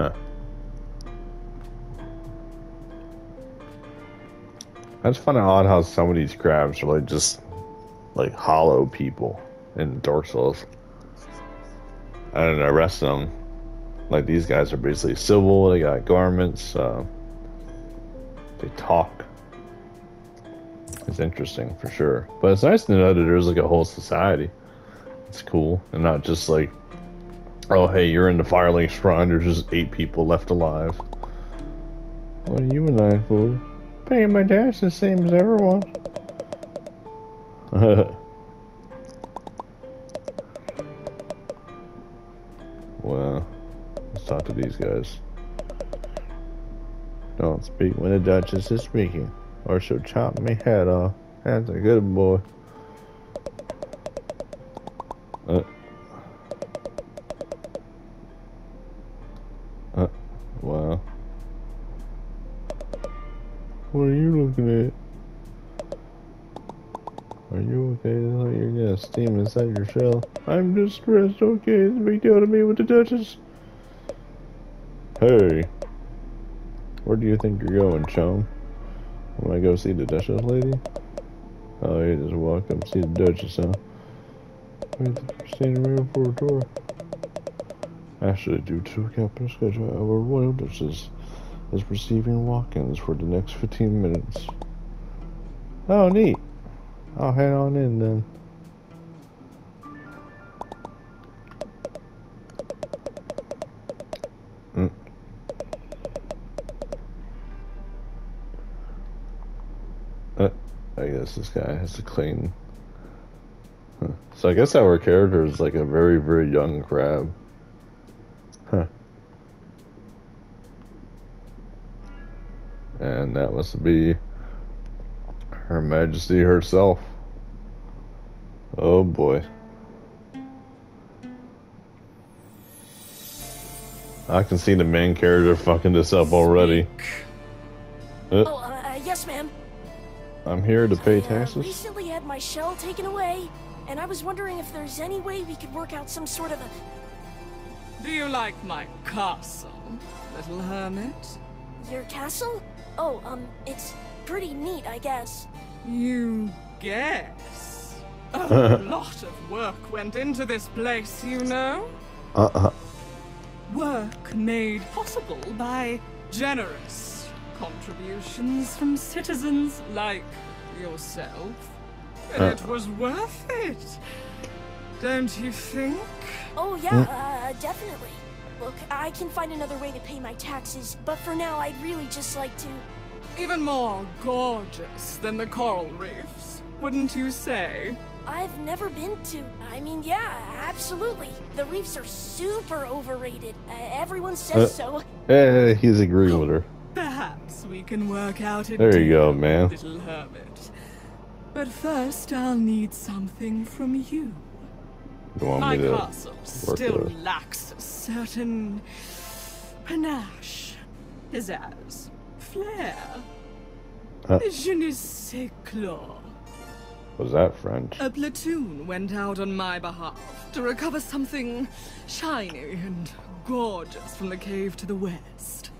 Huh. That's kind of odd how some of these crabs are like just like hollow people in Dark Souls. And the rest of them, like these guys are basically civil. They got garments. Uh, they talk. It's interesting for sure, but it's nice to know that there's like a whole society. It's cool and not just like, oh hey, you're in the Firelink Shrine. There's just eight people left alive. What are you and I for? Paying my tax the same as everyone. well, let's talk to these guys. Don't speak when the Duchess is speaking, or she'll chop me head off. That's a good boy. Uh, wow. What are you looking at? Are you okay? You're gonna steam inside your shell. I'm distressed. Okay, it's a big deal to me with the Duchess. Hey. Where do you think you're going, chum? I go see the Duchess lady? Oh, you just walk up see the Duchess, huh? Wait, standing around for a tour. Actually, due to Captain schedule, our royal Duchess is receiving walk-ins for the next 15 minutes. Oh, neat. I'll head on in then. Mm. Uh, I guess this guy has to clean. Huh. So I guess our character is like a very, very young crab. Huh. And that must be Her Majesty herself. Oh boy. I can see the main character fucking this up already. Uh, Oh, uh, yes, ma'am. I'm here to pay taxes. I, uh, taxes. recently had my shell taken away, and I was wondering if there's any way we could work out some sort of a. Do you like my castle, little hermit? Your castle? Oh, um, it's pretty neat, I guess. You guess. A lot of work went into this place, you know? Uh-uh. Work made possible by generous contributions from citizens like yourself. And Uh. it was worth it. Don't you think? Oh, yeah, uh, definitely. Look, I can find another way to pay my taxes, but for now, I'd really just like to. Even more gorgeous than the coral reefs, wouldn't you say? I've never been to. I mean, yeah, absolutely. The reefs are super overrated. Uh, everyone says Uh. so. Eh, he's agreeing with her. Perhaps we can work out a There you go, man. little hermit. But first, I'll need something from you. You My castle still with lacks a certain panache, pizzazz, flair. Uh. Je ne sais quoi. Was that French? A platoon went out on my behalf to recover something shiny and gorgeous from the cave to the west.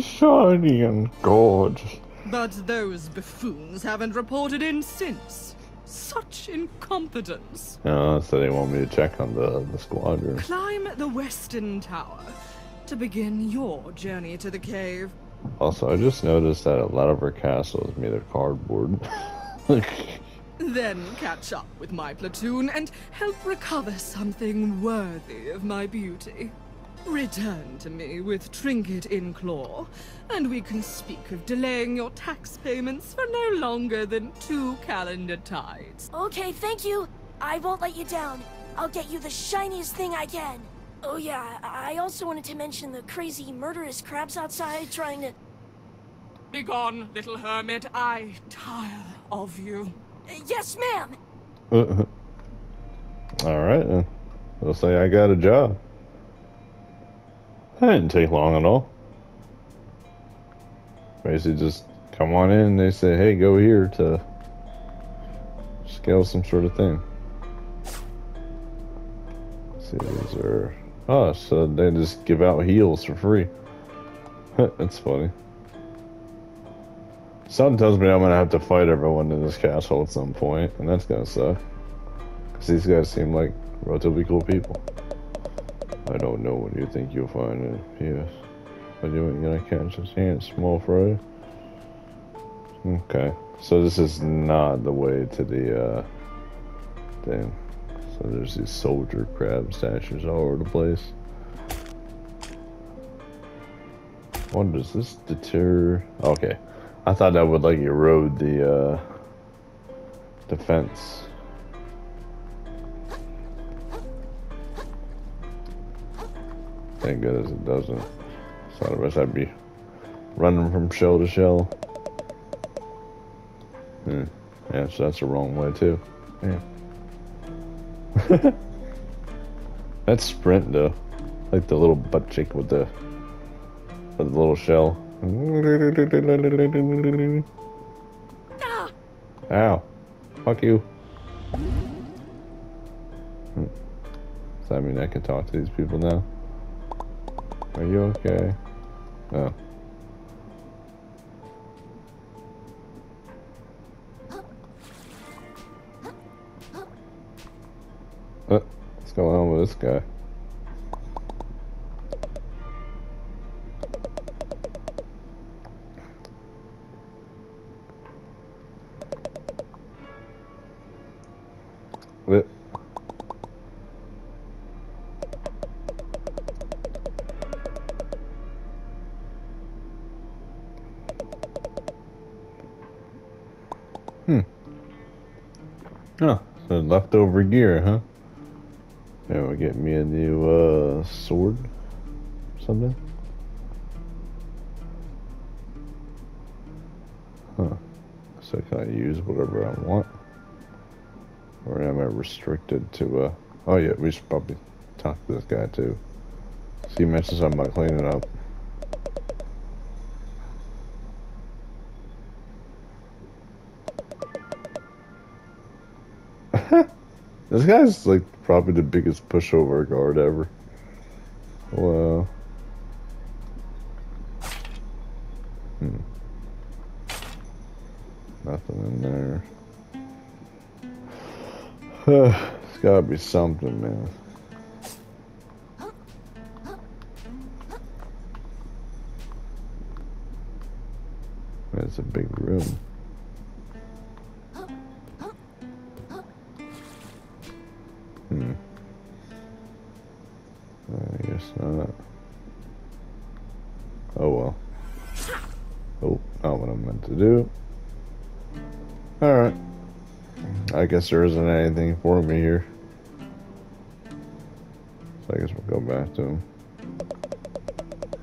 Shiny and gorgeous. But those buffoons haven't reported in since. Such incompetence. Uh, so they want me to check on the, the squadron. Climb the western tower to begin your journey to the cave. Also, I just noticed that a lot of her castle is made of cardboard. Then catch up with my platoon and help recover something worthy of my beauty. Return to me with trinket in claw, and we can speak of delaying your tax payments for no longer than two calendar tides. Okay, thank you. I won't let you down. I'll get you the shiniest thing I can. Oh yeah, I also wanted to mention the crazy murderous crabs outside trying to. Begone, little hermit, I tire of you. Uh, Yes, ma'am. Uh huh. Alright then. They'll say I got a job. That didn't take long at all. Basically just come on in, they say, hey, go here to scale some sort of thing. Let's see, these are Oh, so they just give out heals for free. That's funny. Something tells me I'm gonna have to fight everyone in this castle at some point, and that's gonna suck. Cause these guys seem like relatively cool people. I don't know what you think you'll find in Yes. But you ain't gonna catch a chance, small fry. Okay. So this is not the way to the uh thing. So there's these soldier crab statues all over the place. What does this deter? Okay. I thought that would like erode the uh, defense. Thank goodness it doesn't. So otherwise I'd be running from shell to shell. Hmm. Yeah, so that's the wrong way too. Yeah. That's sprint though. Like the little butt cheek with the with the little shell. Ow. Fuck you. Hmm. Does that mean I can talk to these people now? Are you okay? Oh. Going on with this guy? Hmm. Oh, so leftover gear, huh? Yeah, we get me a new uh, sword, something. Huh. So can I use whatever I want? Or am I restricted to, uh... Oh yeah, we should probably talk to this guy too. He mentioned something about cleaning up. this guy's like probably the biggest pushover guard ever. Wow. Hmm. Nothing in there. it's gotta be something, man. It's a big room. Oh well. Oh, not what I meant to do. Alright. I guess there isn't anything for me here. So I guess we'll go back to him.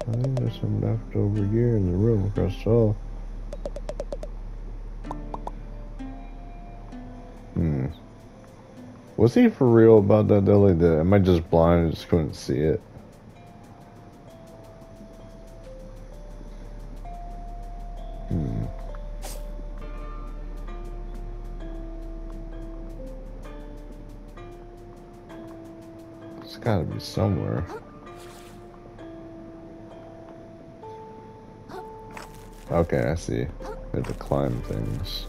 I think there's some leftover gear in the room across the hall. Hmm. Was he for real about that that? Am I just blind and just couldn't see it? Gotta be somewhere. Okay, I see. They have to climb things.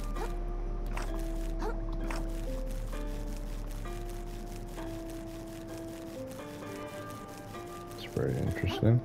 It's very interesting.